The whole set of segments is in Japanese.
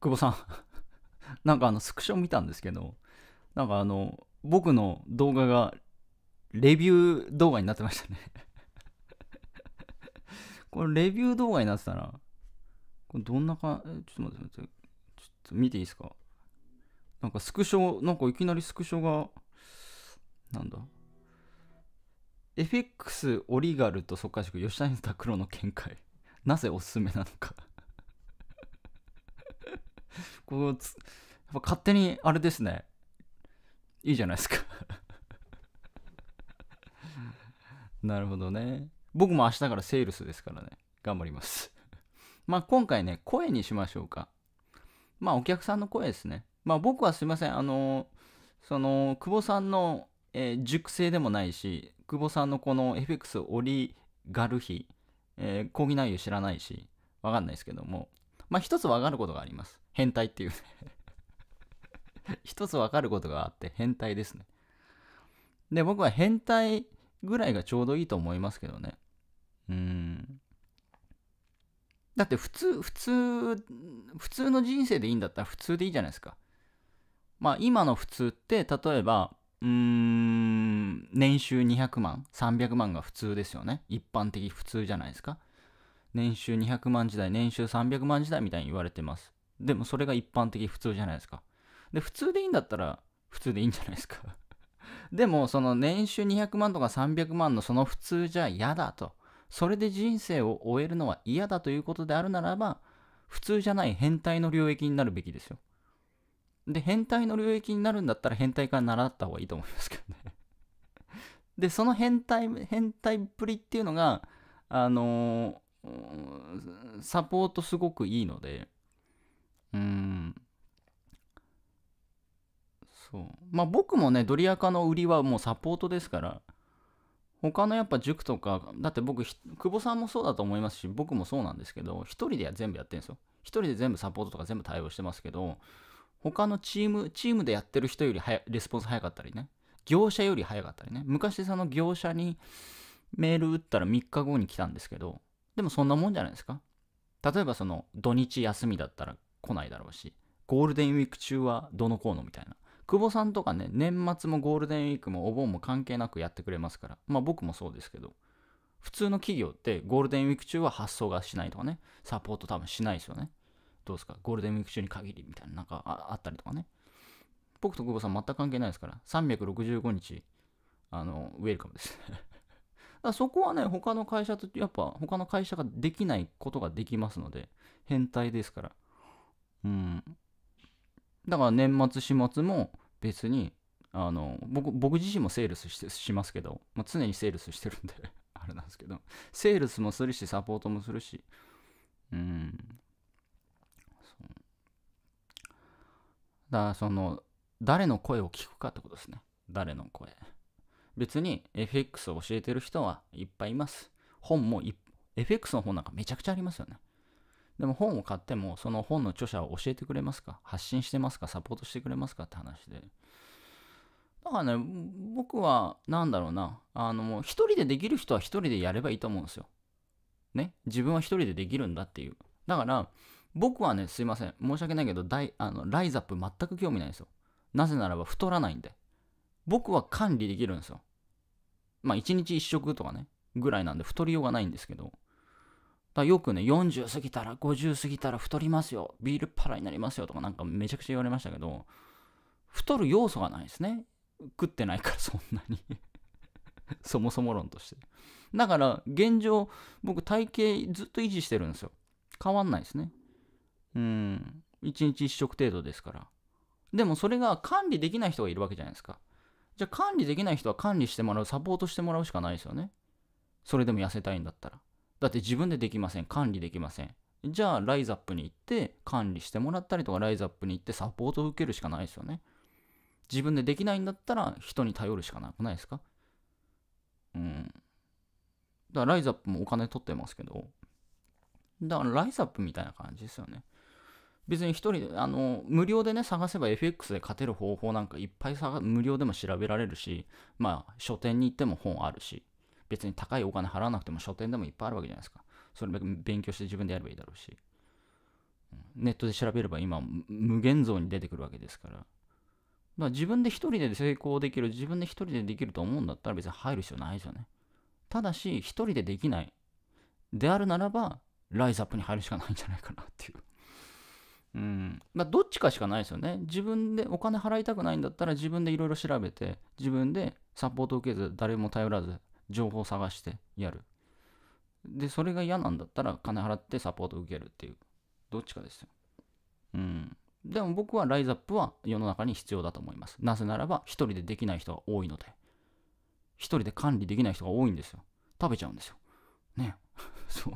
久保さん。なんかあのスクショ見たんですけどなんかあの僕の動画がレビュー動画になってましたね。これレビュー動画になってたらこれどんなかちょっと待って待ってちょっと見ていいですか？なんかスクショなんかいきなりスクショがなんだ？FX オリガルと速稼塾吉谷拓郎の見解。なぜおすすめなのか。こうやっぱ勝手にあれですね。いいじゃないですか。なるほどね。僕も明日からセールスですからね。頑張ります。まあ今回ね声にしましょうか。まあお客さんの声ですね。まあ僕はすいません。あのその久保さんの、えー熟成でもないし久保さんのこの FX オリガルヒ、えー講義内容知らないしわかんないですけども。まあ一つわかることがあります。変態っていう。一つわかることがあって変態ですね。で僕は変態ぐらいがちょうどいいと思いますけどね。うん。だって普通普通普通の人生でいいんだったら普通でいいじゃないですか。まあ今の普通って例えばうーん年収200万300万が普通ですよね。一般的普通じゃないですか。年収200万時代年収300万時代みたいに言われてます。でもそれが一般的普通じゃないですか。で普通でいいんだったら普通でいいんじゃないですか。でもその年収200万とか300万のその普通じゃ嫌だと。それで人生を終えるのは嫌だということであるならば普通じゃない変態の領域になるべきですよ。で変態の領域になるんだったら変態から習った方がいいと思いますけどね。でその変態変態っぷりっていうのがあのーサポートすごくいいのでうん。そう。まあ僕もねドリアカの売りはもうサポートですから。他のやっぱ塾とかだって僕久保さんもそうだと思いますし僕もそうなんですけど一人で全部やってるんですよ。一人で全部サポートとか全部対応してますけど他のチームチームでやってる人よりレスポンス早かったりね。業者より早かったりね。昔その業者にメール打ったら3日後に来たんですけどでもそんなもんじゃないですか。例えばその土日休みだったら来ないだろうしゴールデンウィーク中はどのこうのみたいな。久保さんとかね年末もゴールデンウィークもお盆も関係なくやってくれますからまあ僕もそうですけど普通の企業ってゴールデンウィーク中は発送がしないとかねサポート多分しないですよね。どうですか？ゴールデンウィーク中に限りみたいななんかああったりとかね。僕と久保さん全く関係ないですから365日あのウェルカムです。だそこはね他の会社とやっぱ他の会社ができないことができますので変態ですから。うん。だから年末始末も別にあの僕僕自身もセールスしてしますけど、まあ、常にセールスしてるんで あれなんですけどセールスもするしサポートもするし。うん。そう。だからその誰の声を聞くかってことですね。誰の声。別に FX を教えてる人はいっぱいいます。本も FX の本なんかめちゃくちゃありますよね。でも本を買ってもその本の著者を教えてくれますか？発信してますか？サポートしてくれますか？って話で。だからね僕はなんだろうな。あの一人でできる人は一人でやればいいと思うんですよ。ね？自分は一人でできるんだっていう。だから僕はねすいません。申し訳ないけどダイあのライザップ全く興味ないんですよ。なぜならば太らないんで。僕は管理できるんですよ。まあ1日1食とかねぐらいなんで太りようがないんですけど。だよくね40過ぎたら50過ぎたら太りますよ。ビールっ腹になりますよ。とかなんかめちゃくちゃ言われましたけど太る要素がないですね。食ってないからそんなに。そもそも論として。だから現状僕体型ずっと維持してるんですよ。変わんないですね。うん。1日1食程度ですから。でもそれが管理できない人がいるわけじゃないですか。じゃあ管理できない人は管理してもらうサポートしてもらうしかないですよね。それでも痩せたいんだったら。だって自分でできません。管理できません。じゃあライズアップに行って管理してもらったりとかライズアップに行ってサポートを受けるしかないですよね。自分でできないんだったら人に頼るしかなくないですか。うん。だからライズアップもお金取ってますけど。だからライズアップみたいな感じですよね。別に一人であの無料でね探せば FX で勝てる方法なんかいっぱい探無料でも調べられるしまあ書店に行っても本あるし。別に高いお金払わなくても書店でもいっぱいあるわけじゃないですかそれ勉強して自分でやればいいだろうしネットで調べれば今無限像に出てくるわけですから。だから自分で一人で成功できる、自分で一人でできると思うんだったら別に入る必要ないですよね。ただし、一人でできない。であるならば、ライズアップに入るしかないんじゃないかなっていう。うん。まあ、どっちかしかないですよね。自分でお金払いたくないんだったら自分でいろいろ調べて、自分でサポートを受けず、誰も頼らず、情報を探してやる。で、それが嫌なんだったら金払ってサポート受けるっていう。どっちかですよ。うん。でも僕はライズアップは世の中に必要だと思います。なぜならば、一人でできない人が多いので。一人で管理できない人が多いんですよ。食べちゃうんですよ。ね。そう。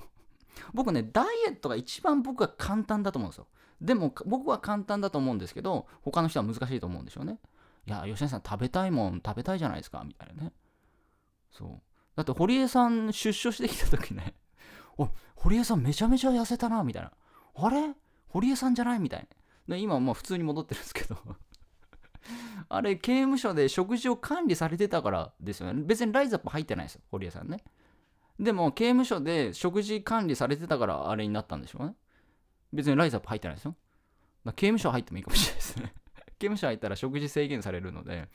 僕ね、ダイエットが一番僕は簡単だと思うんですよ。でも僕は簡単だと思うんですけど、他の人は難しいと思うんでしょうね。いや、吉根さん食べたいもん食べたいじゃないですか、みたいなね。そう。だって堀江さん出所してきた時ね、お堀江さんめちゃめちゃ痩せたな、みたいな。あれ？堀江さんじゃない？みたいな。今まあ普通に戻ってるんですけど あれ、刑務所で食事を管理されてたからですよね。別にライズアップ入ってないですよ、堀江さんね。でも、刑務所で食事管理されてたからあれになったんでしょうね。別にライズアップ入ってないですよ。刑務所入ってもいいかもしれないですね。刑務所入ったら食事制限されるので、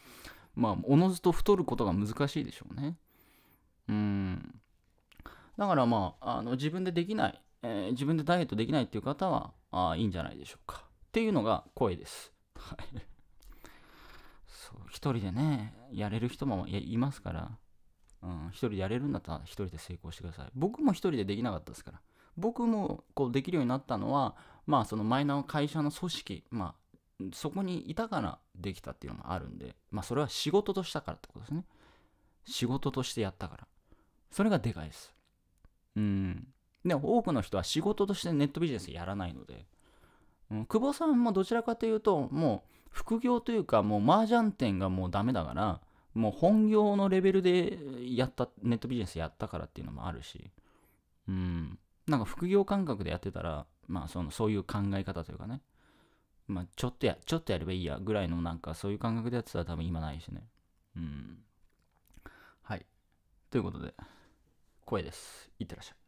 まあ、おのずと太ることが難しいでしょうね。うん。だからまあ、あの自分でできない、えー、自分でダイエットできないっていう方はあいいんじゃないでしょうか。っていうのが声です。はい。そう一人でね、やれる人もいますから、うん、一人でやれるんだったら一人で成功してください。僕も一人でできなかったですから。僕もこうできるようになったのは、まあそのマイナー会社の組織、まあそこにいたからできたっていうのがあるんで、まあそれは仕事としたからってことですね。仕事としてやったから。それがでかいです。うん。で、多くの人は仕事としてネットビジネスやらないので、うん、久保さんもどちらかというと、もう副業というか、もう麻雀店がもうダメだから、もう本業のレベルでやった、ネットビジネスやったからっていうのもあるし、うん。なんか副業感覚でやってたら、まあその、そういう考え方というかね、まあちょっとや、ちょっとやればいいやぐらいのなんかそういう感覚でやってたら多分今ないしね。うん。はい。ということで、声です。いってらっしゃい。